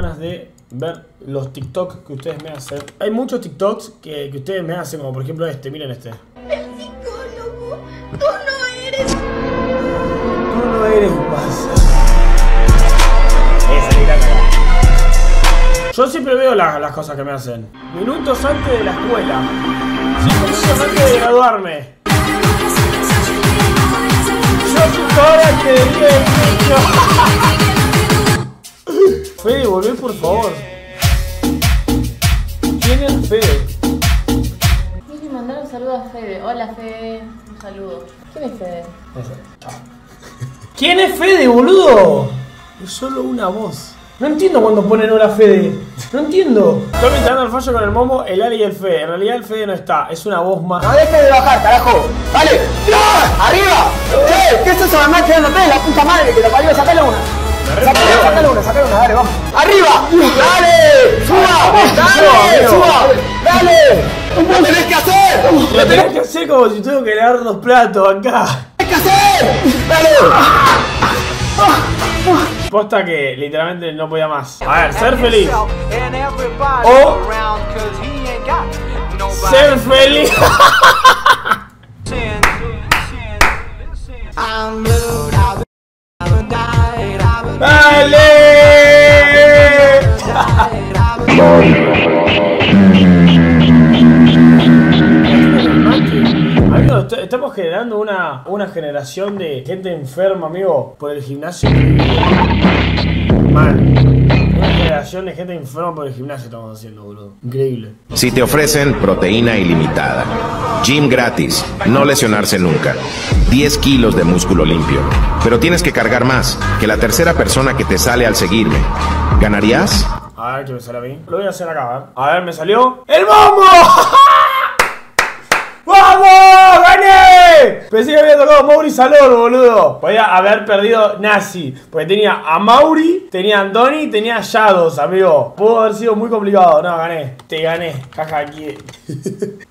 ganas de ver los TikToks que ustedes me hacen. Hay muchos TikToks que, que ustedes me hacen, como por ejemplo este, miren este. El psicólogo, tú no eres. Tú no eres un pasa. Esa era la Yo siempre veo la- las cosas que me hacen. Minutos antes de la escuela. Cinco minutos antes de graduarme. Yo ahora que el. Fede, volvé por favor. ¿Quién es Fede? Tienes que mandar un saludo a Fede. Hola Fede, un saludo. ¿Quién es Fede? ¿Quién es Fede, boludo? Es solo una voz. No entiendo cuando ponen hola Fede. No entiendo. Estoy entrando al fallo con el momo, el Ali y el Fede. En realidad el Fede no está, es una voz más. No dejes de bajar, carajo. ¡Dale! ¡Ah! ¡Arriba! ¡Eh! ¿Qué es eso? Mamá quedándote? La puta madre que lo parió. Sacale una. Sacale una, una, dale, vamos. ¡Arriba! ¡Dale! ¡Suba! ¡Dale! ¡Suba! ¡Dale! ¡Lo tenés que hacer! Lo tenés que hacer como si tengo que lavar dos platos acá. ¡Tenés que hacer! ¡Dale! Posta que literalmente no podía más. A ver, ser feliz. O ser feliz. Estamos generando una, una generación de gente enferma, amigo, por el gimnasio. Mal. Una generación de gente enferma por el gimnasio estamos haciendo, boludo. Increíble. Si te ofrecen proteína ilimitada, gym gratis, no lesionarse nunca, 10 kilos de músculo limpio, pero tienes que cargar más que la tercera persona que te sale al seguirme, ¿ganarías? A ver qué me sale a mí. Lo voy a hacer acá, a ver. A ver, me salió. ¡El momo! ¡Vamos! ¡Gané! Pensé que había tocado Mauri Salor, boludo. Podía haber perdido Nazi. Porque tenía a Mauri, tenía a Andoni y tenía a Shadows, amigo. Pudo haber sido muy complicado. No, gané. Te gané. Jaja, aquí.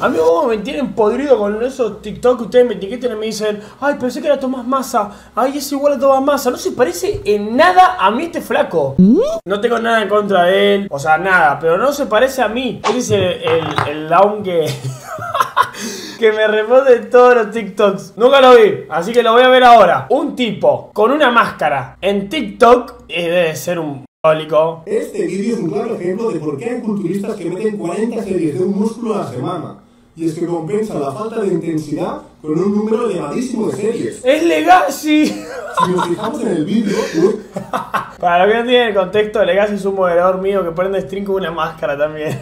Amigo, vos me tienen podrido con esos TikTok que ustedes me etiquetan y me dicen, ay, pensé que era Tomás Massa, ay, es igual a Tomás Massa, no se parece en nada a mí este flaco. No tengo nada en contra de él, o sea, nada, pero no se parece a mí. Ese es el, el, el down que... que me responde todos los TikToks. Nunca lo vi, así que lo voy a ver ahora. Un tipo con una máscara en TikTok eh, debe ser un... alcohólico. Este vídeo es un claro ejemplo de por qué hay culturistas que meten 40 series de un músculo a la semana. Y es que compensa la falta de intensidad con un número elevadísimo de series. Es Legacy. Si nos fijamos en el vídeo, Para los que no tienen el contexto, Legacy es un moderador mío que prende stream con una máscara también.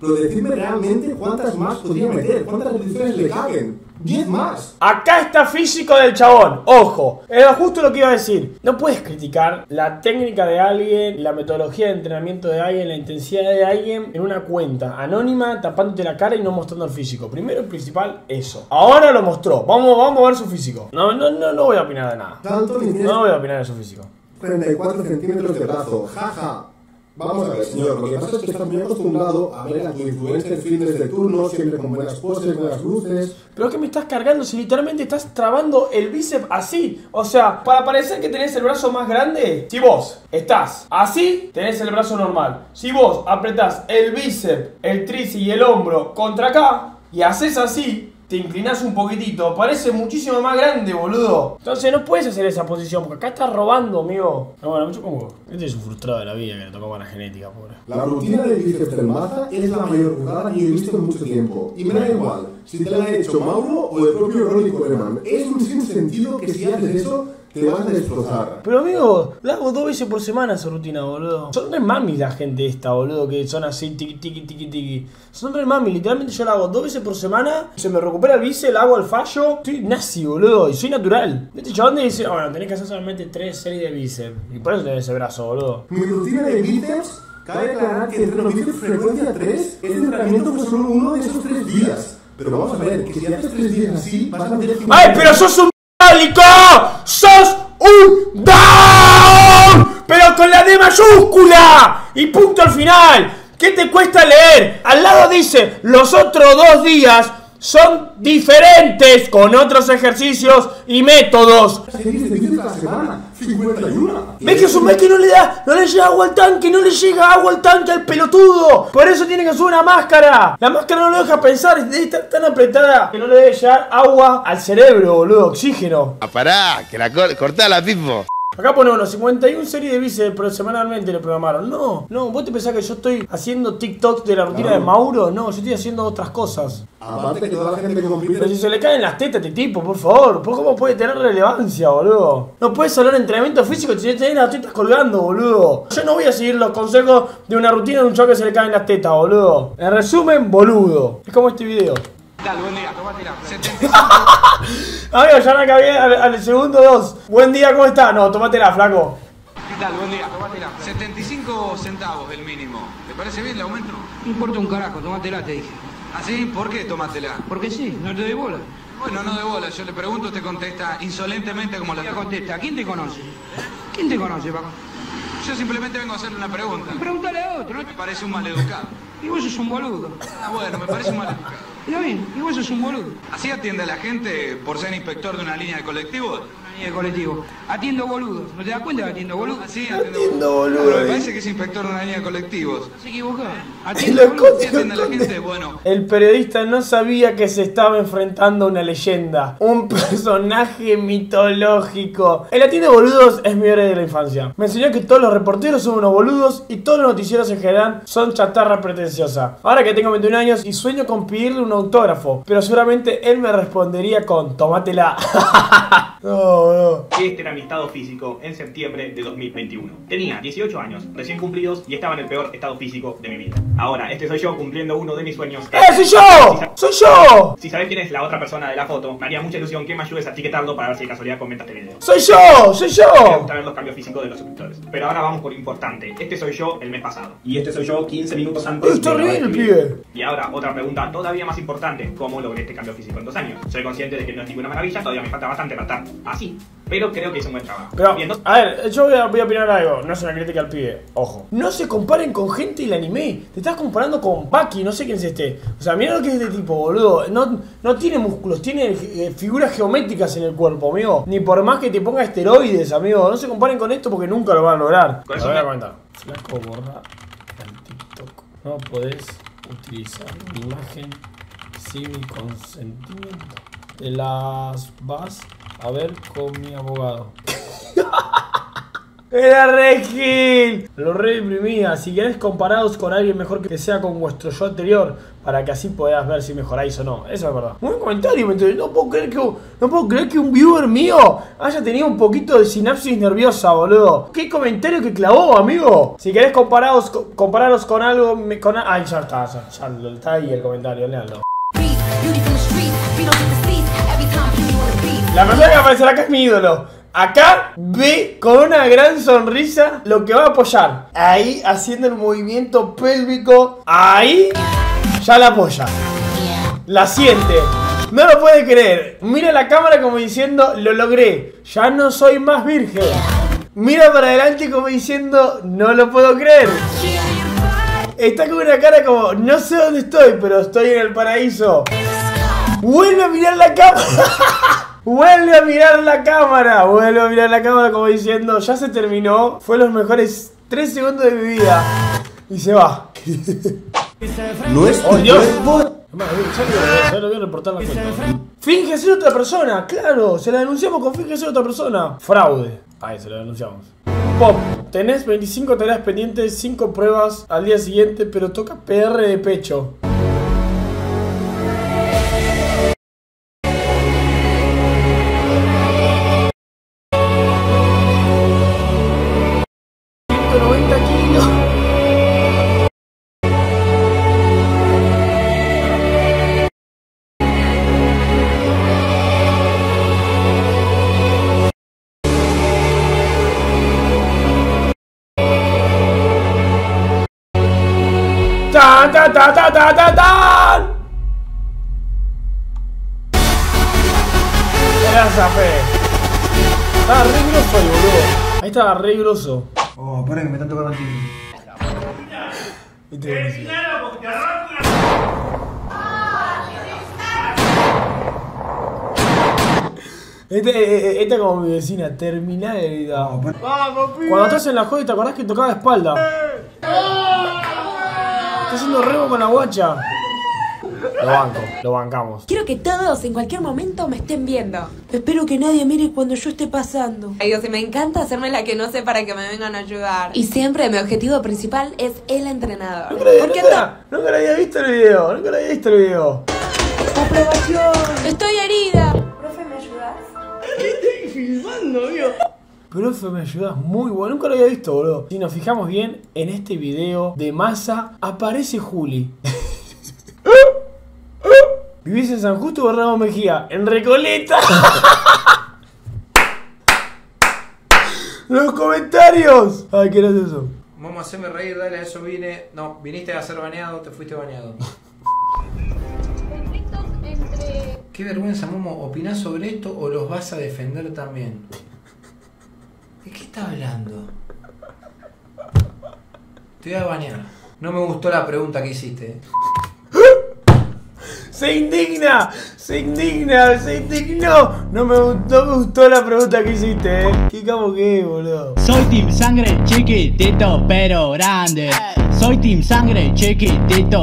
pero decidme realmente cuántas más podría meter, cuántas repeticiones le caben. 10 más. Acá está físico del chabón. Ojo, era justo lo que iba a decir. No puedes criticar la técnica de alguien, la metodología de entrenamiento de alguien, la intensidad de alguien en una cuenta anónima, tapándote la cara y no mostrando el físico. Primero y principal, eso. Ahora lo mostró. Vamos, vamos a ver su físico. No, no, no, no voy a opinar de nada. Tanto No voy a opinar de su físico. 34 centímetros de brazo. Jaja. Vamos a ver, señor. Lo que pasa es que estás muy acostumbrado a ver a tu influencer fitness de turno, siempre con buenas poses, buenas luces. Pero es que me estás cargando si literalmente estás trabando el bíceps así. O sea, para parecer que tenés el brazo más grande, si vos estás así, tenés el brazo normal. Si vos apretás el bíceps, el tríceps y el hombro contra acá y haces así, te inclinás un poquitito, parece muchísimo más grande, boludo. Entonces no puedes hacer esa posición, porque acá estás robando, amigo. No, bueno, mucho como. Este es un frustrado de la vida que le tocó con la genética, pobre. La rutina del bíceps del Maza es la mayor jugada que he visto en mucho tiempo. Y me da igual si te la ha hecho Mauro o el propio Ronnie Coleman. Es un sinsentido que si haces eso te vas a destrozar. Pero amigo, la hago dos veces por semana esa rutina, boludo. Son re mamis la gente esta, boludo, que son así tiki tiki tiki tiki. Son re mamis, literalmente yo la hago dos veces por semana, se me recupera el bíceps, la hago al fallo. Estoy nazi, boludo, y soy natural. Este chabón te dice, bueno, tenés que hacer solamente tres series de bíceps. Y por eso tenés ese brazo, boludo. Mi rutina de bíceps, cabe aclarar que entreno bíceps frecuencia 3 es entrenamiento con solo uno de esos tres días. Pero vamos a ver, que si haces tres días así, vas a meter... ¡Ay, pero sos un ¡Pálico! Mayúscula! Y punto al final. ¿Qué te cuesta leer? Al lado dice, los otros dos días son diferentes con otros ejercicios y métodos. Series de vídeos cada semana, 51. ¿Ves que es un mes que no le da, no le llega agua al tanque, no le llega agua al tanque al pelotudo? Por eso tiene que subir una máscara. La máscara no lo deja pensar, está tan apretada que no le debe llegar agua al cerebro, boludo, oxígeno. Ah, pará, que la cor cortala, Pipo. Acá pone, 51 series de bíceps pero semanalmente le programaron. No, no, vos te pensás que yo estoy haciendo TikTok de la rutina de Mauro. No, yo estoy haciendo otras cosas. Aparte que toda la gente que compite. Pero si se le caen las tetas a este tipo, por favor. ¿Cómo puede tener relevancia, boludo? No puedes hablar de entrenamiento físico si tenés las tetas colgando, boludo. Yo no voy a seguir los consejos de una rutina de un chavo que se le caen las tetas, boludo. En resumen, boludo. Es como este video. Dale, buen día, 75. Ay, ya la cagué al, al, segundo dos. Buen día, ¿cómo está? No, tómatela, flaco. ¿Qué tal? Buen día, tómatela. 75 centavos el mínimo. ¿Te parece bien el aumento? No importa un carajo, tómatela, te dije. ¿Ah, sí? ¿Por qué tómatela? Porque sí, no te doy bola. Bueno, no de bola, yo le pregunto, te contesta insolentemente como la... contesta, ¿quién te conoce? ¿Quién te conoce, Paco? Yo simplemente vengo a hacerle una pregunta. Pregúntale a otro. ¿no? Me parece un maleducado. Y vos sos un boludo. Ah, bueno, me parece un maleducado. Está bien, vos sos un boludo. ¿Así atiende la gente por ser inspector de una línea de colectivos? Colectivo. Atiendo boludos. ¿No te das cuenta que atiendo boludos? Así Atiendo boludo, Pero me eh. parece que es inspector de una línea de colectivos. Se equivocó. Atiendo boludos. ¿Así atiende a la gente? Bueno, El periodista no sabía que se estaba enfrentando a una leyenda, un personaje mitológico. El atiende boludos es mi héroe de la infancia. Me enseñó que todos los reporteros son unos boludos y todos los noticieros en general son chatarra pretenciosa. Ahora que tengo 21 años y sueño con pedirle un autógrafo, pero seguramente él me respondería con tomátela. no, no. Este era mi estado físico en septiembre de 2021. Tenía 18 años, recién cumplidos, y estaba en el peor estado físico de mi vida. Ahora, este soy yo cumpliendo uno de mis sueños. ¡Eh, soy yo! ¡Soy yo! Si sabes quién es la otra persona de la foto, me haría mucha ilusión que me ayudes a etiquetarlo para ver si de casualidad comenta este video. ¡Soy yo! ¡Soy Me yo! gusta ver los cambios físicos de los suscriptores. Pero ahora vamos por lo importante. Este soy yo el mes pasado. Y este soy yo 15 minutos antes está bien el este pibe. Y ahora, otra pregunta todavía más importante. ¿Cómo logré este cambio físico en dos años? Soy consciente de que no es ninguna maravilla, todavía me falta bastante para estar así. Pero creo que hice un buen trabajo. Pero, a ver, yo voy a, voy a opinar algo. No es una crítica al pibe. Ojo. No se comparen con gente del anime. Te estás comparando con Baki, no sé quién es este. O sea, mira lo que es este tipo, boludo. No, no tiene músculos, tiene eh, figuras geométricas en el cuerpo, amigo. Ni por más que te ponga esteroides, amigo. No se comparen con esto porque nunca lo van a lograr. Con Lo eso voy a me- comentar. Flaco borra el TikTok. No podés utilizar mi imagen sin mi consentimiento. Te las vas a ver con mi abogado. Era re gil. Lo reprimía. Si querés comparados con alguien mejor que sea con vuestro yo anterior, para que así puedas ver si mejoráis o no. Eso es verdad. Buen comentario, no puedo creer que un- no puedo creer que un viewer mío haya tenido un poquito de sinapsis nerviosa, boludo. Qué comentario que clavó, amigo. Si querés compararos, co- compararos con algo, con Ay, ya está, ya, ya está ahí el comentario, léanlo. La persona que aparecerá acá es mi ídolo. Acá ve con una gran sonrisa lo que va a apoyar. Ahí haciendo el movimiento pélvico. Ahí ya la apoya. La siente. No lo puede creer. Mira la cámara como diciendo, lo logré. Ya no soy más virgen. Mira para adelante como diciendo, no lo puedo creer. Está con una cara como, no sé dónde estoy, pero estoy en el paraíso. Vuelve a mirar la cámara. Vuelve a mirar la cámara. Vuelve a mirar la cámara como diciendo, ya se terminó. Fue los mejores 3 segundos de mi vida. Y se va. No es ¡Oh, Dios! ya lo- ya lo voy a reportar la cuenta. Finge ser otra persona, claro. Se la denunciamos con finge ser otra persona. Fraude. Ahí se la denunciamos. Pop, tenés 25 tareas pendientes, 5 pruebas al día siguiente, pero toca PR de pecho. ¡Tan, tan, tan, tan, tan, tan, tan! Estaba re grosso ahí, boludo. Ahí estaba re grosso. Oh, para que me están tocando el timbre. Porque este, eh, eh, Esta este, este como mi vecina, terminal de gritar. Oh, Vamos, Cuando estás en la joda, ¿te acordás que tocaba la espalda? Eh. Está haciendo remo con la guacha. Lo banco, lo bancamos. Quiero que todos en cualquier momento me estén viendo. Espero que nadie mire cuando yo esté pasando. Ay, Dios, y me encanta hacerme la que no sé para que me vengan a ayudar. Y siempre mi objetivo principal es el entrenador. Nunca, lo- Porque nunca, nunca lo había visto el video, nunca lo había visto el video. to- estoy herida. Profe, ¿me ayudas? Profe, me ayudas muy bueno, nunca lo había visto, boludo. Si nos fijamos bien, en este video de masa aparece Juli. ¿Vivís en San Justo o Bernardo Mejía? En Recoleta. Los comentarios. Ay, ¿qué era eso? Vamos a hacerme reír, dale, a eso vine. No, viniste a ser baneado, te fuiste baneado. Conflictos entre... Qué vergüenza, Momo. ¿Opinás sobre esto o los vas a defender también? ¿De qué está hablando? Te voy a banear. No me gustó la pregunta que hiciste. eh. Se indigna, se indigna, se indignó. No me, gustó- no me gustó la pregunta que hiciste, eh. ¿Qué cabo que es, boludo? Soy Team Sangre chiquitito pero grande. Soy Team Sangre chiquitito